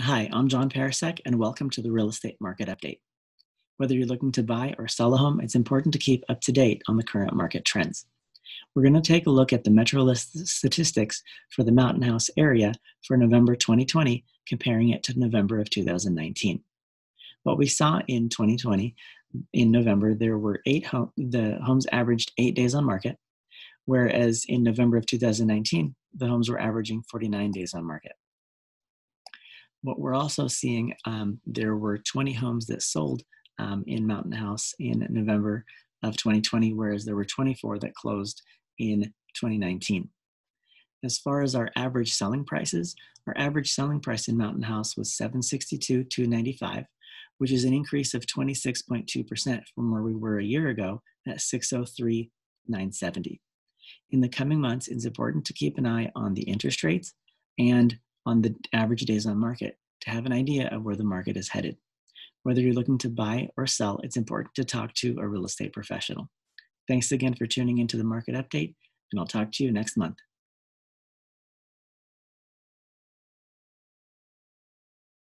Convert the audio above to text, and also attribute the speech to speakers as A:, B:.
A: Hi, I'm John Parasek, and welcome to the Real Estate Market Update. Whether you're looking to buy or sell a home, it's important to keep up to date on the current market trends. We're going to take a look at the Metrolist statistics for the Mountain House area for November 2020, comparing it to November of 2019. What we saw in 2020, in November, there were eight home, the homes averaged eight days on market, whereas in November of 2019, the homes were averaging 49 days on market. What we're also seeing, um, there were 20 homes that sold um, in Mountain House in November of 2020, whereas there were 24 that closed in 2019. As far as our average selling prices, our average selling price in Mountain House was 762 295 which is an increase of 26.2% from where we were a year ago at 603 970. In the coming months, it's important to keep an eye on the interest rates and on the average days on market to have an idea of where the market is headed. Whether you're looking to buy or sell, it's important to talk to a real estate professional. Thanks again for tuning into the market update, and I'll talk to you next month.